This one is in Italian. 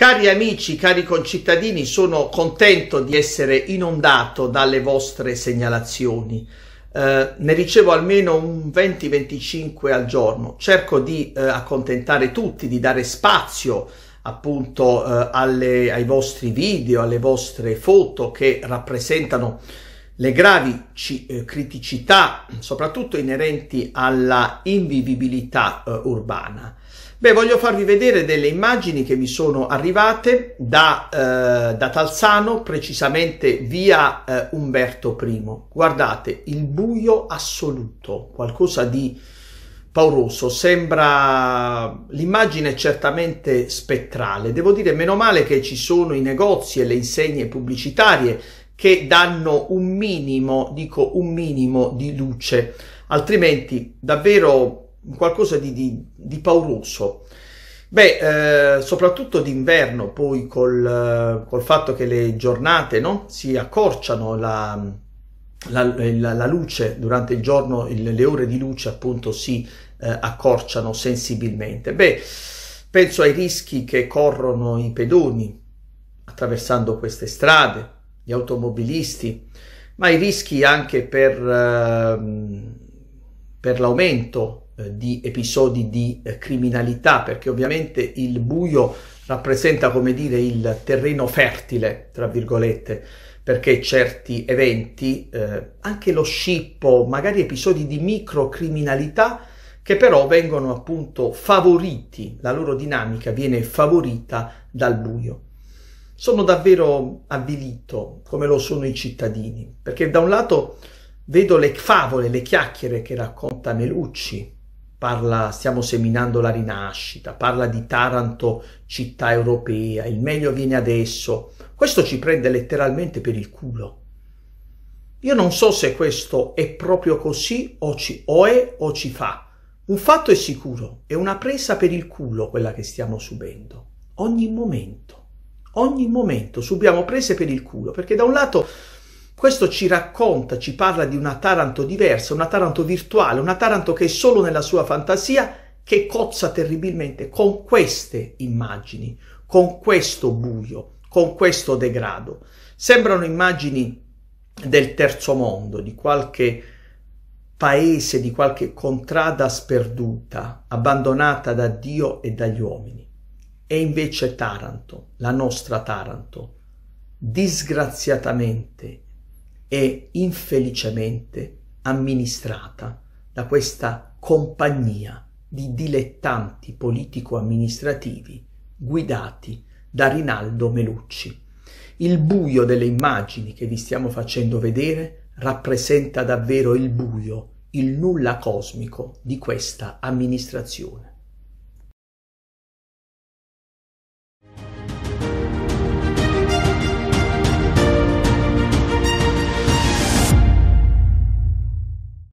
Cari amici, cari concittadini, sono contento di essere inondato dalle vostre segnalazioni. Eh, ne ricevo almeno un 20-25 al giorno. Cerco di eh, accontentare tutti, di dare spazio appunto eh, alle, ai vostri video, alle vostre foto che rappresentano le gravi eh, criticità, soprattutto inerenti alla invivibilità eh, urbana. Beh, voglio farvi vedere delle immagini che mi sono arrivate da, eh, da Talzano, precisamente via eh, Umberto I. Guardate, il buio assoluto, qualcosa di pauroso, sembra l'immagine certamente spettrale. Devo dire, meno male che ci sono i negozi e le insegne pubblicitarie che danno un minimo, dico un minimo di luce, altrimenti davvero qualcosa di, di, di pauroso. Beh, eh, soprattutto d'inverno, poi col, col, fatto che le giornate no, si accorciano, la, la, la, la, luce durante il giorno, il, le ore di luce appunto si eh, accorciano sensibilmente. Beh, penso ai rischi che corrono i pedoni attraversando queste strade, gli automobilisti, ma i rischi anche per, eh, per l'aumento eh, di episodi di eh, criminalità, perché ovviamente il buio rappresenta, come dire, il terreno fertile, tra virgolette, perché certi eventi, eh, anche lo scippo, magari episodi di microcriminalità, che però vengono appunto favoriti, la loro dinamica viene favorita dal buio. Sono davvero avvilito, come lo sono i cittadini, perché da un lato vedo le favole, le chiacchiere che racconta Melucci, parla, stiamo seminando la rinascita, parla di Taranto città europea, il meglio viene adesso. Questo ci prende letteralmente per il culo. Io non so se questo è proprio così o, ci, o è o ci fa. Un fatto è sicuro, è una presa per il culo quella che stiamo subendo. Ogni momento, ogni momento subiamo prese per il culo, perché da un lato questo ci racconta, ci parla di una Taranto diversa, una Taranto virtuale, una Taranto che è solo nella sua fantasia, che cozza terribilmente con queste immagini, con questo buio, con questo degrado. Sembrano immagini del terzo mondo, di qualche paese, di qualche contrada sperduta, abbandonata da Dio e dagli uomini. E invece Taranto, la nostra Taranto, disgraziatamente è infelicemente amministrata da questa compagnia di dilettanti politico-amministrativi guidati da Rinaldo Melucci. Il buio delle immagini che vi stiamo facendo vedere rappresenta davvero il buio, il nulla cosmico di questa amministrazione.